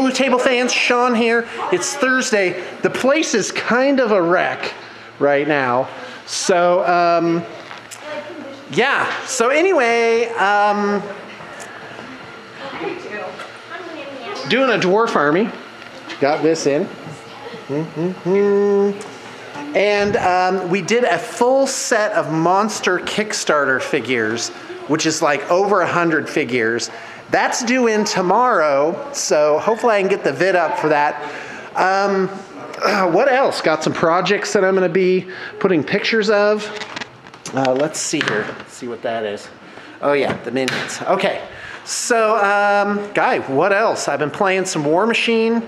Blue Table fans, Shawn here. It's Thursday. The place is kind of a wreck right now. So, um, yeah. So anyway, um, doing a dwarf army. Got this in. And um, we did a full set of monster Kickstarter figures, which is like over a hundred figures. That's due in tomorrow, so hopefully I can get the vid up for that. Um, what else? Got some projects that I'm going to be putting pictures of. Uh, let's see here. Let's see what that is. Oh yeah, the minions. Okay. So, um, Guy, what else? I've been playing some War Machine.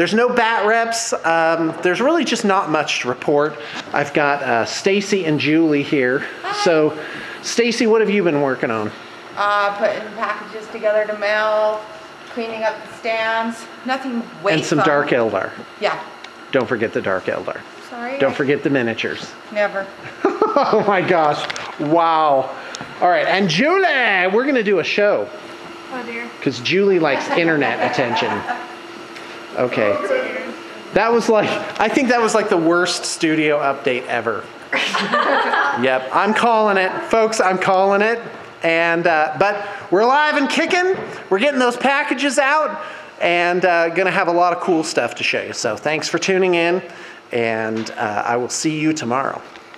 There's no bat reps. Um, there's really just not much to report. I've got uh, Stacy and Julie here. So, Stacy, what have you been working on? Uh, putting packages together to mail, cleaning up the stands. Nothing way and some fun. Dark Eldar. Yeah. Don't forget the Dark Eldar. Sorry. Don't forget the miniatures. Never. oh my gosh. Wow. All right, and Julie, we're going to do a show Oh dear. because Julie likes internet attention. Okay. That was like, I think that was like the worst studio update ever. yep, I'm calling it. Folks, I'm calling it. And, uh, but we're live and kicking. We're getting those packages out and uh, gonna have a lot of cool stuff to show you. So thanks for tuning in and uh, I will see you tomorrow.